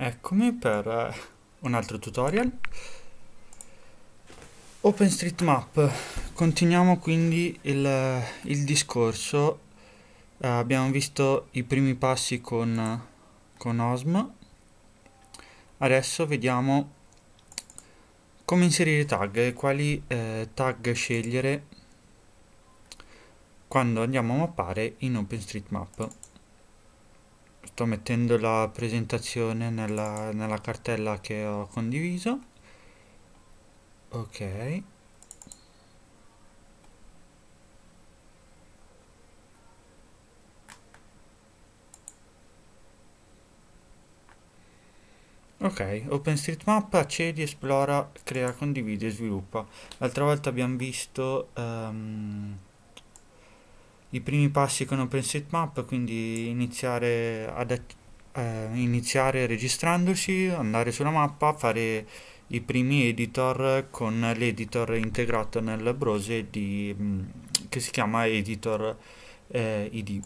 Eccomi per eh, un altro tutorial. OpenStreetMap. Continuiamo quindi il, il discorso. Uh, abbiamo visto i primi passi con, con OSM. Adesso vediamo come inserire tag e quali eh, tag scegliere quando andiamo a mappare in OpenStreetMap sto mettendo la presentazione nella, nella cartella che ho condiviso ok Ok, OpenStreetMap accedi, esplora, crea, condivide sviluppa. L'altra volta abbiamo visto um, i primi passi con OpenStreetMap, quindi iniziare, ad, eh, iniziare registrandosi, andare sulla mappa, fare i primi editor con l'editor integrato nel browser di, mm, che si chiama editor eh, id.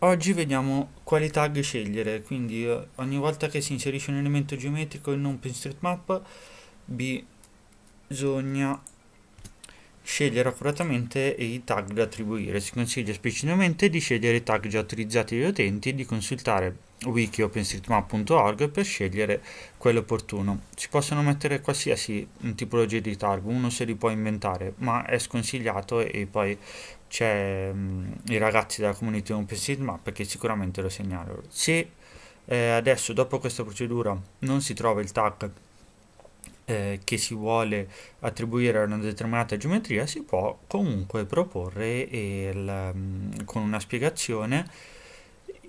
Oggi vediamo quali tag scegliere, quindi eh, ogni volta che si inserisce un elemento geometrico in OpenStreetMap bisogna scegliere accuratamente i tag da attribuire. Si consiglia esplicitamente di scegliere i tag già utilizzati dagli utenti e di consultare wiki openstreetmap.org per scegliere quello opportuno. Si possono mettere qualsiasi tipologia di tag, uno se li può inventare, ma è sconsigliato e poi c'è um, i ragazzi della community OpenStreetMap che sicuramente lo segnalano. Se eh, adesso dopo questa procedura non si trova il tag eh, che si vuole attribuire a una determinata geometria si può comunque proporre il, mm, con una spiegazione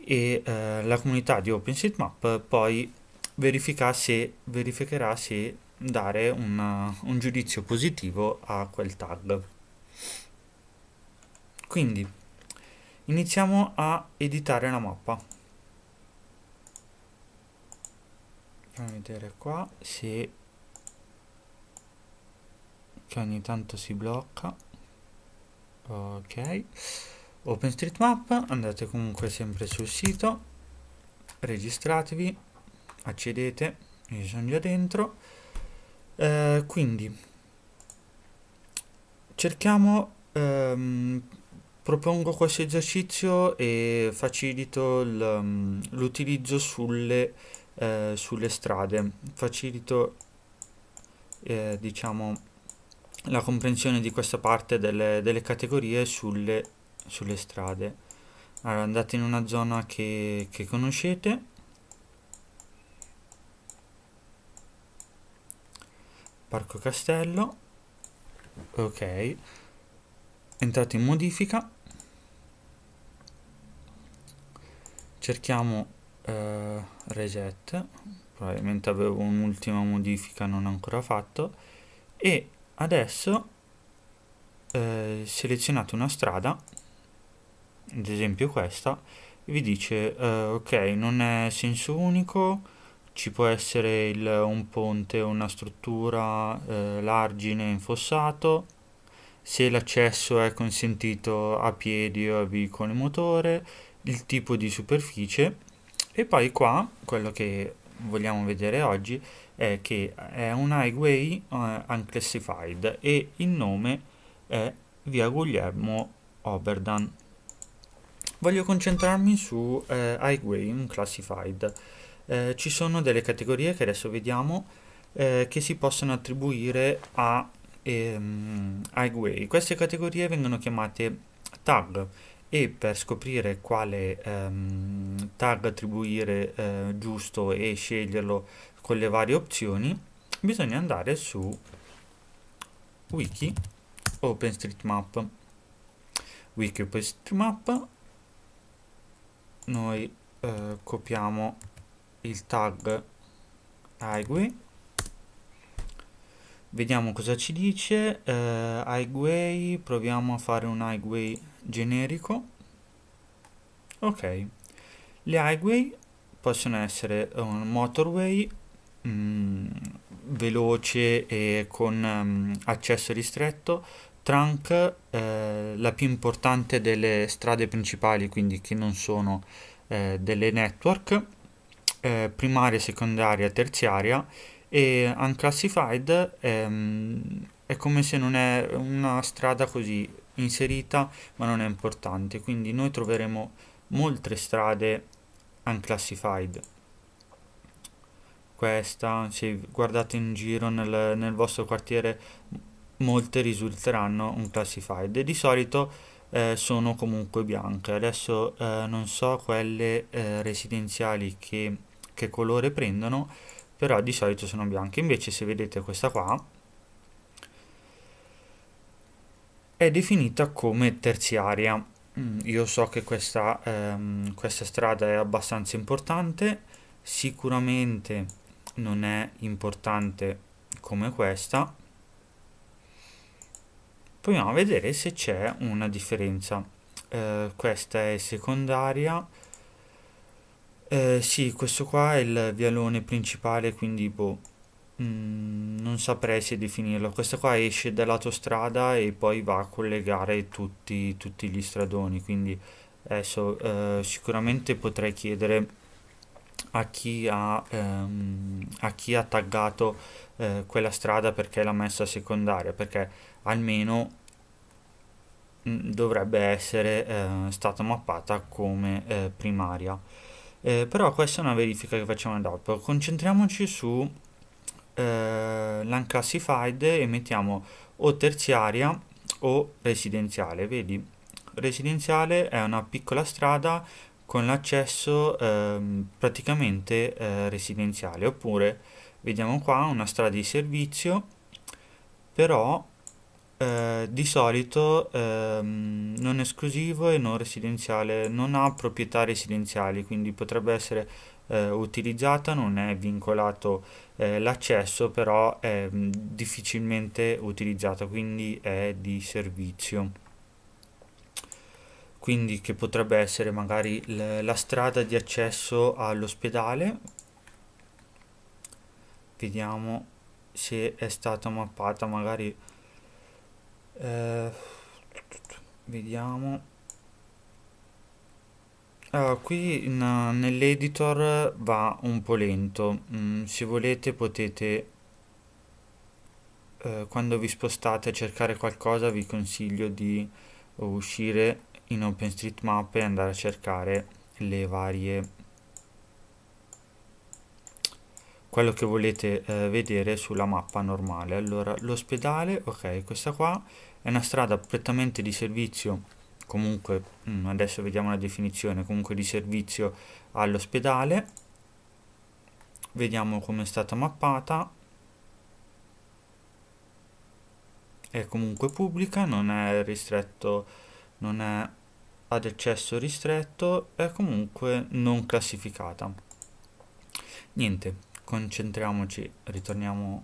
e eh, la comunità di OpenStreetMap poi se, verificherà se dare una, un giudizio positivo a quel tag. Quindi iniziamo a editare la mappa. Fammi vedere qua se che ogni tanto si blocca. Ok. OpenStreetMap andate comunque sempre sul sito. Registratevi accedete io sono già dentro. Eh, quindi cerchiamo ehm, propongo questo esercizio e facilito mm, l'utilizzo sulle, eh, sulle strade. Facilito eh, diciamo la comprensione di questa parte delle, delle categorie sulle, sulle, strade. Allora, andate in una zona che, che conoscete. Parco Castello. Ok. Entrate in modifica. Cerchiamo uh, reset. Probabilmente avevo un'ultima modifica non ancora fatto. E adesso eh, selezionate una strada ad esempio questa vi dice eh, ok non è senso unico ci può essere il, un ponte una struttura eh, l'argine infossato se l'accesso è consentito a piedi o a veicolo motore il tipo di superficie e poi qua quello che vogliamo vedere oggi è che è un highway uh, unclassified e il nome è via Guglielmo Oberdan. Voglio concentrarmi su eh, highway unclassified. Eh, ci sono delle categorie che adesso vediamo eh, che si possono attribuire a ehm, highway. Queste categorie vengono chiamate tag e per scoprire quale ehm, tag attribuire eh, giusto e sceglierlo con le varie opzioni bisogna andare su wiki openstreetmap. Wiki openstreetmap noi eh, copiamo il tag highway vediamo cosa ci dice eh, highway proviamo a fare un highway generico. Ok le highway possono essere un motorway mh, mm, veloce e con um, accesso ristretto. Trunk eh, la più importante delle strade principali quindi che non sono eh, delle network eh, primaria, secondaria, terziaria e unclassified ehm, è come se non è una strada così inserita ma non è importante. Quindi noi troveremo molte strade unclassified questa se guardate in giro nel, nel vostro quartiere molte risulteranno unclassified e di solito eh, sono comunque bianche. Adesso eh, non so quelle eh, residenziali che, che colore prendono però di solito sono bianche. Invece se vedete questa qua è definita come terziaria. Mm, io so che questa, ehm, questa strada è abbastanza importante. Sicuramente non è importante come questa. Proviamo a vedere se c'è una differenza. Eh, questa è secondaria. Eh, sì questo qua è il vialone principale quindi boh mm, non saprei se definirlo. Questa qua esce dall'autostrada e poi va a collegare tutti, tutti gli stradoni quindi adesso eh, sicuramente potrei chiedere a chi ha, ehm, a chi ha taggato eh, quella strada perché l'ha messa secondaria perché almeno mm, dovrebbe essere eh, stata mappata come eh, primaria. Eh, però questa è una verifica che facciamo dopo. Concentriamoci su eh, l'unclassified e mettiamo o terziaria o residenziale. Vedi, residenziale è una piccola strada con l'accesso ehm, praticamente eh, residenziale. Oppure vediamo qua una strada di servizio, però eh, di solito ehm, non esclusivo e non residenziale, non ha proprietà residenziali, quindi potrebbe essere eh, utilizzata, non è vincolato eh, l'accesso, però è mh, difficilmente utilizzata, quindi è di servizio. Quindi che potrebbe essere magari la strada di accesso all'ospedale. Vediamo se è stata mappata magari eh, vediamo allora, qui nell'editor va un po' lento mm, se volete potete eh, quando vi spostate a cercare qualcosa vi consiglio di uscire in OpenStreetMap e andare a cercare le varie quello che volete eh, vedere sulla mappa normale. Allora l'ospedale ok questa qua è una strada prettamente di servizio comunque mm, adesso vediamo la definizione comunque di servizio all'ospedale. Vediamo come è stata mappata. È comunque pubblica non è ristretto non è ad accesso ristretto è comunque non classificata niente concentriamoci, ritorniamo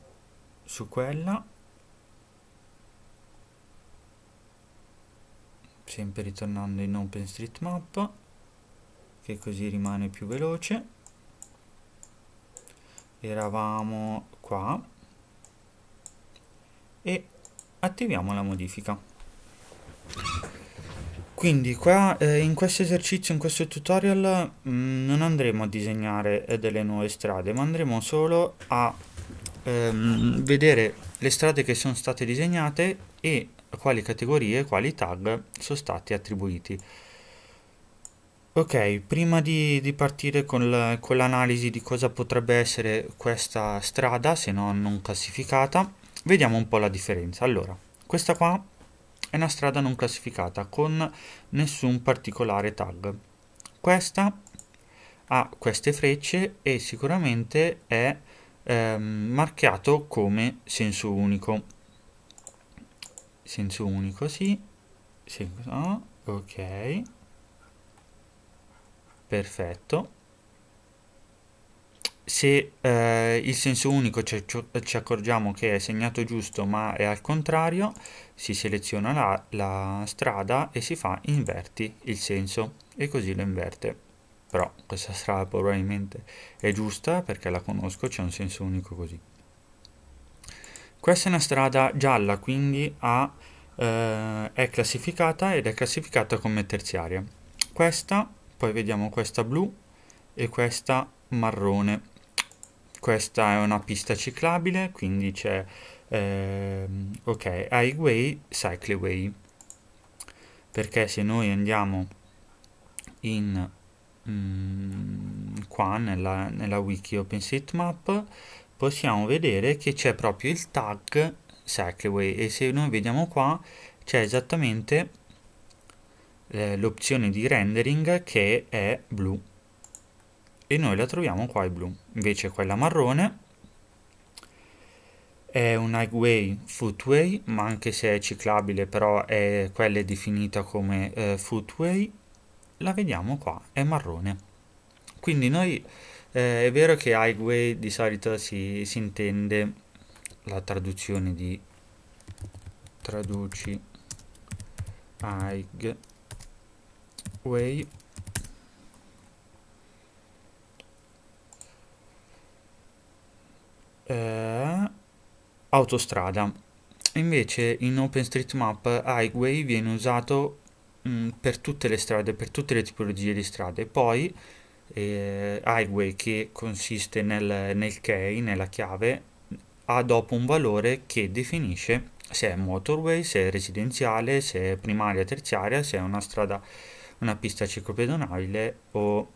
su quella. Sempre ritornando in OpenStreetMap, che così rimane più veloce. Eravamo qua e attiviamo la modifica. Quindi qua eh, in questo esercizio, in questo tutorial mh, mm, non andremo a disegnare eh, delle nuove strade, ma andremo solo a ehm, vedere le strade che sono state disegnate e quali categorie, quali tag sono stati attribuiti. Ok, prima di, di partire con l'analisi di cosa potrebbe essere questa strada, se no non classificata, vediamo un po' la differenza. Allora, questa qua è una strada non classificata con nessun particolare tag. Questa ha queste frecce e sicuramente è ehm, marchiato come senso unico. Senso unico, sì. Oh, ok. Perfetto se eh, il senso unico ci, ci, accorgiamo che è segnato giusto ma è al contrario, si seleziona la, la, strada e si fa inverti il senso e così lo inverte. Però questa strada probabilmente è giusta perché la conosco, c'è un senso unico così. Questa è una strada gialla, quindi ha, eh, è classificata ed è classificata come terziaria. Questa, poi vediamo questa blu e questa marrone. Questa è una pista ciclabile, quindi c'è ehm, ok, highway, cycleway. Perché se noi andiamo in mm, qua nella, nella wiki OpenStreetMap possiamo vedere che c'è proprio il tag cycleway e se noi vediamo qua c'è esattamente eh, l'opzione di rendering che è blu e noi la troviamo qua in blu. Invece quella marrone è un highway footway ma anche se è ciclabile però è, quella è definita come eh, footway. La vediamo qua è marrone. Quindi noi eh, è vero che highway di solito si, si intende la traduzione di traduci highway eh, autostrada invece in OpenStreetMap highway viene usato mh, mm, per tutte le strade per tutte le tipologie di strade poi eh, highway che consiste nel, nel key nella chiave ha dopo un valore che definisce se è motorway, se è residenziale, se è primaria, terziaria, se è una strada, una pista ciclopedonale o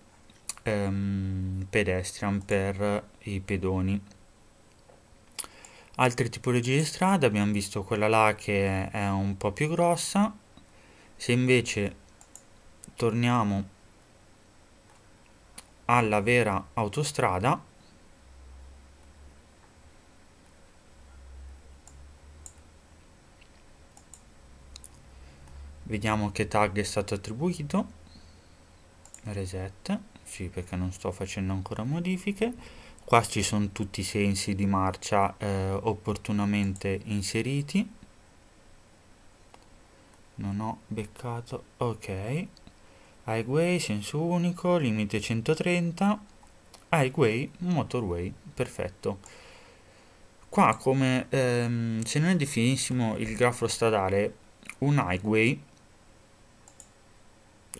um, pedestrian per i pedoni. Altre tipologie di strada, abbiamo visto quella là che è un po' più grossa, se invece torniamo alla vera autostrada, vediamo che tag è stato attribuito. Reset. Sì perché non sto facendo ancora modifiche qua ci sono tutti i sensi di marcia eh, opportunamente inseriti. Non ho beccato ok. Highway senso unico limite 130 highway motorway perfetto. Qua come ehm, se noi definissimo il grafo stradale un highway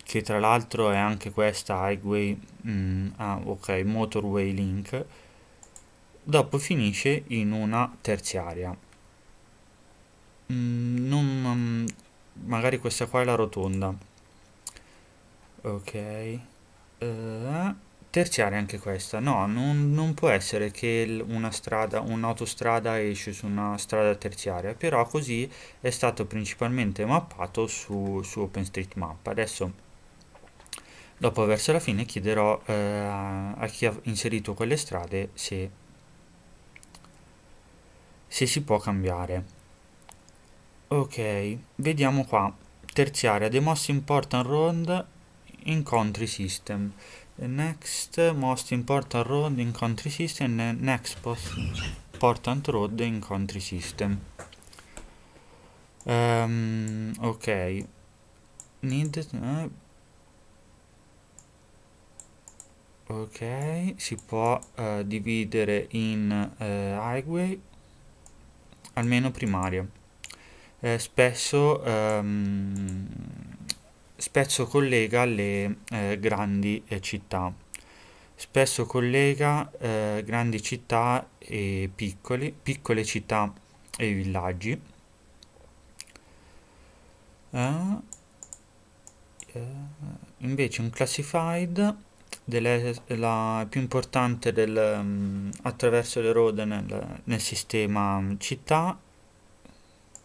che tra l'altro è anche questa highway mm, ah, ok motorway link dopo finisce in una terziaria. Mm, non, mm, magari questa qua è la rotonda. Ok uh, terziaria anche questa. No non, non può essere che una strada un'autostrada esce su una strada terziaria però così è stato principalmente mappato su, su OpenStreetMap. Adesso Dopo verso la fine chiederò eh, a chi ha inserito quelle strade se, se si può cambiare. Ok, vediamo qua. Terziaria, the most important road in country system. The next most important road in country system, the next important road in country system. Um, ok, need, uh, ok si può uh, dividere in uh, highway almeno primaria. Eh, spesso um, spesso collega le eh, grandi eh, città. Spesso collega eh, grandi città e piccoli, piccole città e villaggi. Invece un classified delle, la più importante del, um, attraverso le road nel, nel sistema um, città,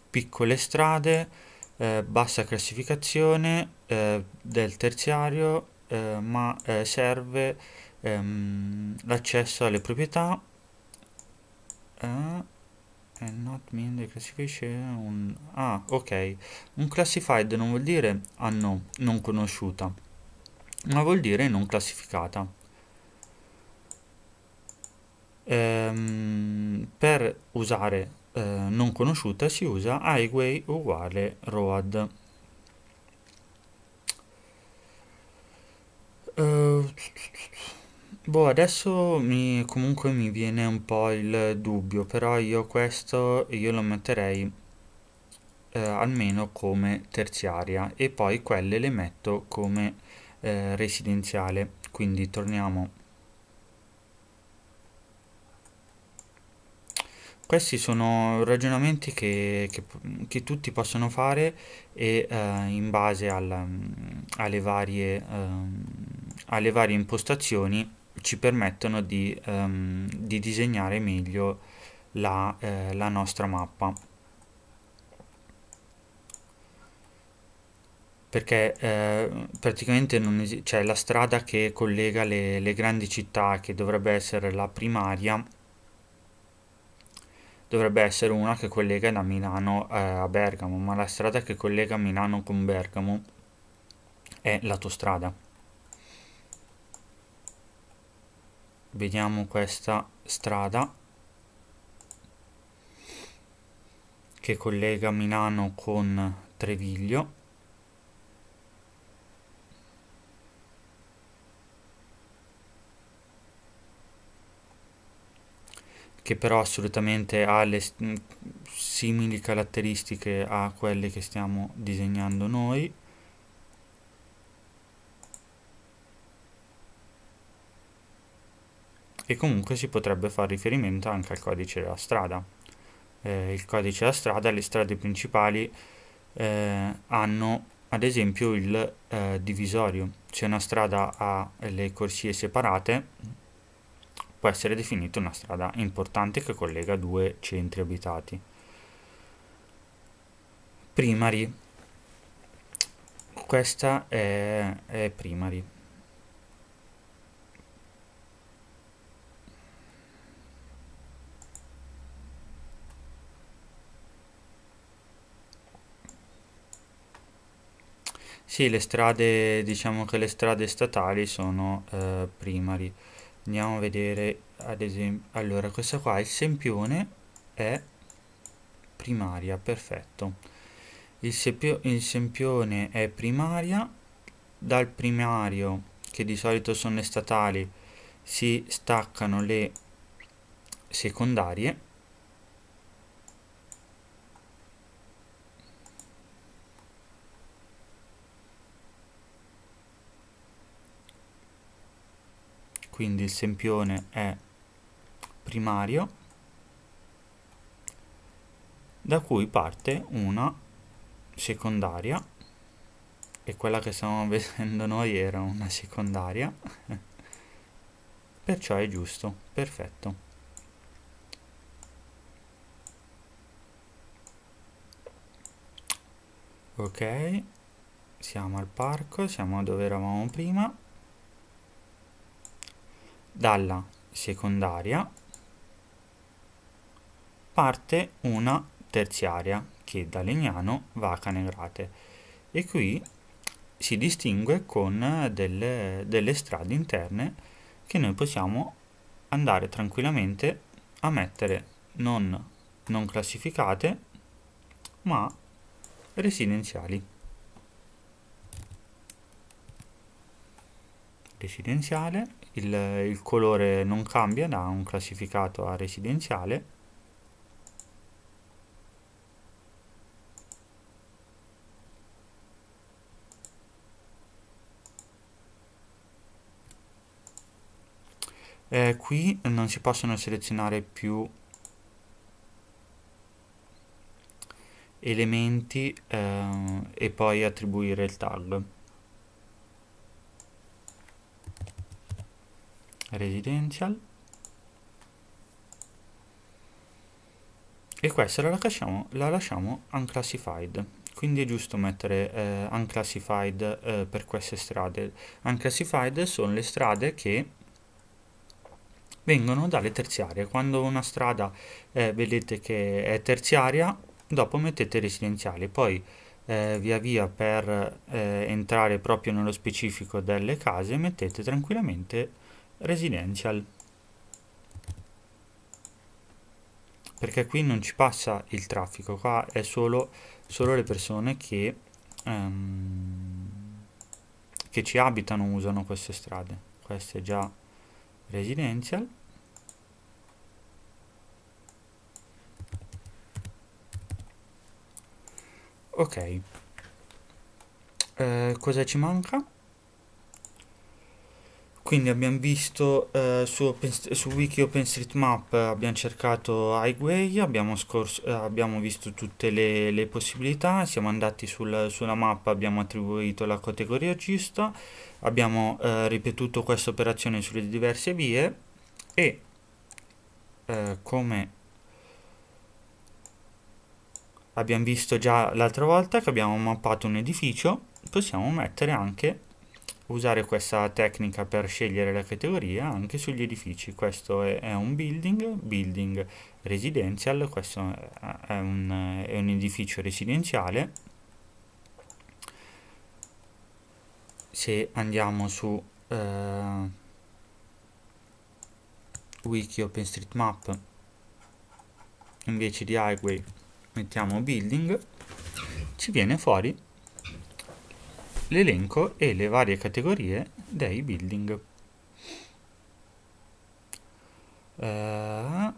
piccole strade, eh, bassa classificazione eh, del terziario, eh, ma eh, serve ehm, l'accesso alle proprietà eh, un, ah ok. Un classified non vuol dire ah no non conosciuta ma vuol dire non classificata. Ehm, per usare eh, non conosciuta si usa highway uguale road. Uh, boh, adesso mi, comunque mi viene un po' il dubbio, però io questo io lo metterei eh, almeno come terziaria e poi quelle le metto come eh, residenziale. Quindi torniamo. Questi sono ragionamenti che, che, che tutti possono fare e eh, in base alla, mm, alle, varie, eh, alle, varie, impostazioni ci permettono di, ehm, di disegnare meglio la, eh, la nostra mappa. Perché eh, praticamente non esi- cioè la strada che collega le, le, grandi città, che dovrebbe essere la primaria, dovrebbe essere una che collega da Milano eh, a Bergamo, ma la strada che collega Milano con Bergamo è l'autostrada. Vediamo questa strada che collega Milano con Treviglio che però assolutamente ha le simili caratteristiche a quelle che stiamo disegnando noi. E comunque si potrebbe fare riferimento anche al codice della strada. Eh, il codice della strada le strade principali eh, hanno ad esempio il eh, divisorio. Se una strada ha le corsie separate può essere definita una strada importante che collega due centri abitati. Primari. Questa è, è primari. Sì, le strade, diciamo che le strade statali sono eh, primari andiamo a vedere ad esempio allora questa qua il sempione è primaria perfetto. Il, sepio, il sempione è primaria dal primario che di solito sono le statali si staccano le secondarie quindi il sempione è primario da cui parte una secondaria e quella che stiamo vedendo noi era una secondaria. Perciò è giusto perfetto. Ok siamo al parco siamo dove eravamo prima dalla secondaria parte una terziaria che da Legnano va a Canegrate. E qui si distingue con delle, delle strade interne che noi possiamo andare tranquillamente a mettere non, non classificate ma residenziali. Residenziale il, il colore non cambia da un classificato a residenziale Eh, qui non si possono selezionare più elementi eh, e poi attribuire il tag. Residential. E questa la lasciamo, la lasciamo unclassified. Quindi è giusto mettere eh, unclassified eh, per queste strade. Unclassified sono le strade che vengono dalle terziarie. Quando una strada eh, vedete che è terziaria dopo mettete residenziali. Poi eh, via via per eh, entrare proprio nello specifico delle case mettete tranquillamente residential. Perché qui non ci passa il traffico qua è solo, solo le persone che, um, che ci abitano usano queste strade. Questo è già residential. Ok. Eh, cosa ci manca quindi abbiamo visto eh, su, su, wiki OpenStreetMap abbiamo cercato highway, abbiamo, scorso, eh, abbiamo visto tutte le, le, possibilità, siamo andati sul, sulla mappa, abbiamo attribuito la categoria giusta, abbiamo eh, ripetuto questa operazione sulle diverse vie e eh, come abbiamo visto già l'altra volta che abbiamo mappato un edificio, possiamo mettere anche usare questa tecnica per scegliere la categoria anche sugli edifici. Questo è, è un building, building residential, questo è un, è un edificio residenziale. Se andiamo su eh, wiki OpenStreetMap invece di highway mettiamo building ci viene fuori l'elenco e le varie categorie dei building. Uh,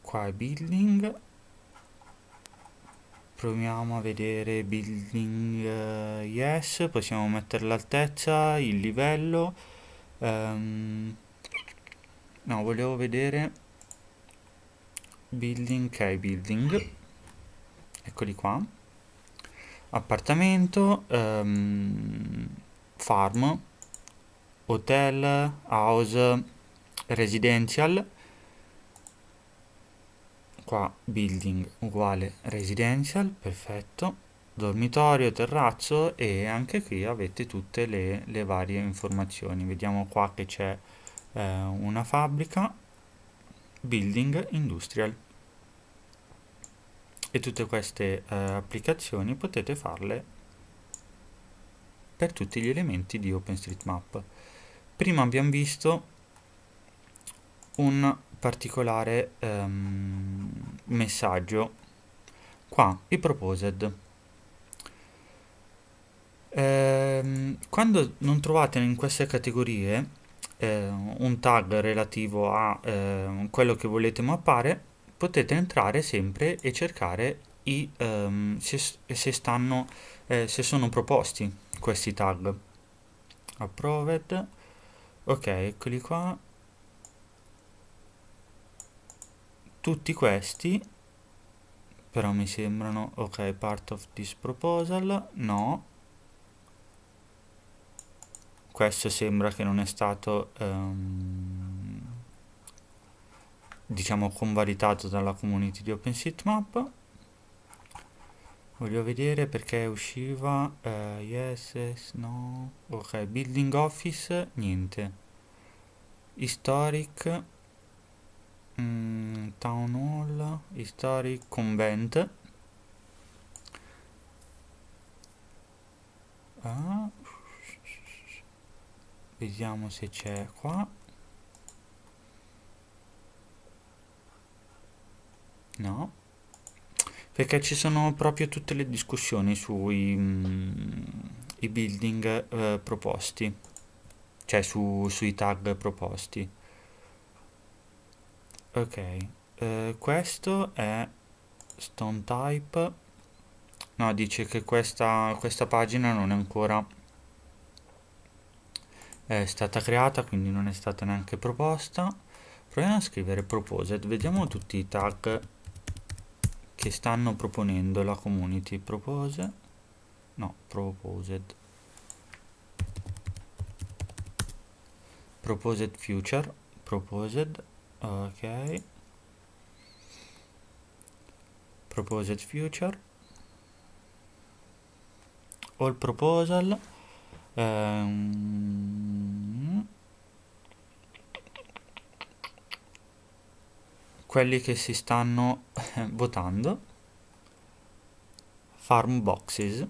qua è building. Proviamo a vedere building uh, yes, possiamo mettere l'altezza, il livello. Um, no, volevo vedere building, ok, building. Eccoli qua appartamento, um, farm, hotel, house, residential, qua building uguale residential, perfetto, dormitorio, terrazzo e anche qui avete tutte le, le varie informazioni. Vediamo qua che c'è eh, una fabbrica, building industrial e tutte queste eh, applicazioni potete farle per tutti gli elementi di OpenStreetMap. Prima abbiamo visto un particolare ehm, messaggio qua, i proposed. Ehm, quando non trovate in queste categorie eh, un tag relativo a eh, quello che volete mappare, potete entrare sempre e cercare i, um, se, se, stanno, eh, se sono proposti questi tag. Approved. Ok, eccoli qua. Tutti questi però mi sembrano ok part of this proposal no questo sembra che non è stato um, diciamo convalidato dalla community di OpenStreetMap voglio vedere perché usciva uh, yes, yes, no. Ok building office niente. Historic mm, town hall historic convent. Ah. vediamo se c'è qua No. Perché ci sono proprio tutte le discussioni sui mm, i building eh, proposti. Cioè su, sui tag proposti. Ok. Eh, questo è stone type. No, dice che questa, questa pagina non è ancora è stata creata, quindi non è stata neanche proposta. Proviamo a scrivere proposed, vediamo tutti i tag che stanno proponendo la community propose? No proposed. Proposed future proposed ok. Proposed future. All proposal um, quelli che si stanno eh, votando. Farm boxes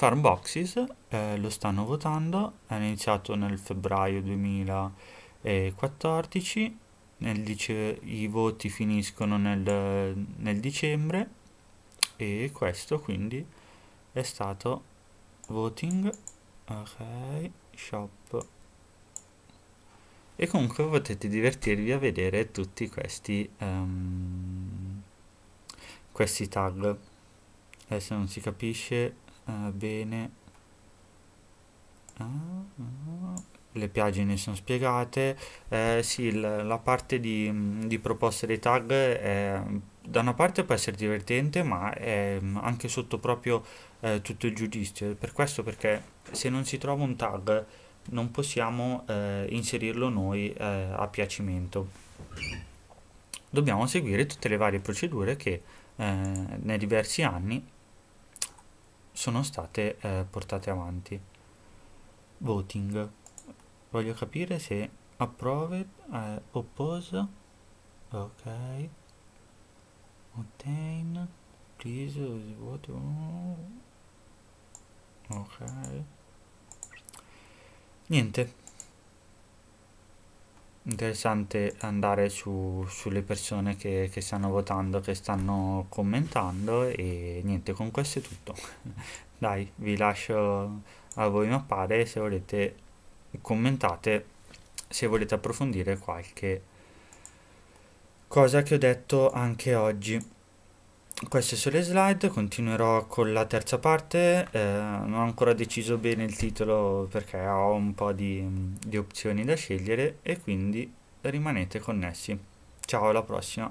farm boxes eh, lo stanno votando. È iniziato nel febbraio 2014 i voti finiscono nel, nel dicembre. E questo quindi è stato voting. Ok shop e comunque potete divertirvi a vedere tutti questi um, questi tag adesso non si capisce uh, bene ah, le pagine sono spiegate. Eh, sì, l- la parte di, di proposta dei tag è, da una parte può essere divertente, ma è anche sotto proprio eh, tutto il giudizio. Per questo, perché se non si trova un tag, non possiamo eh, inserirlo noi eh, a piacimento. Dobbiamo seguire tutte le varie procedure che eh, nei diversi anni sono state eh, portate avanti. Voting. Voglio capire se approve, eh, oppose, ok, obtain, please, vote, ok. Niente, interessante andare su, sulle persone che, che stanno votando, che stanno commentando e niente, con questo è tutto. Dai, vi lascio a voi mappare se volete commentate se volete approfondire qualche cosa che ho detto anche oggi. Queste sono le slide, continuerò con la terza parte, eh, non ho ancora deciso bene il titolo perché ho un po' di, di opzioni da scegliere e quindi rimanete connessi. Ciao, alla prossima!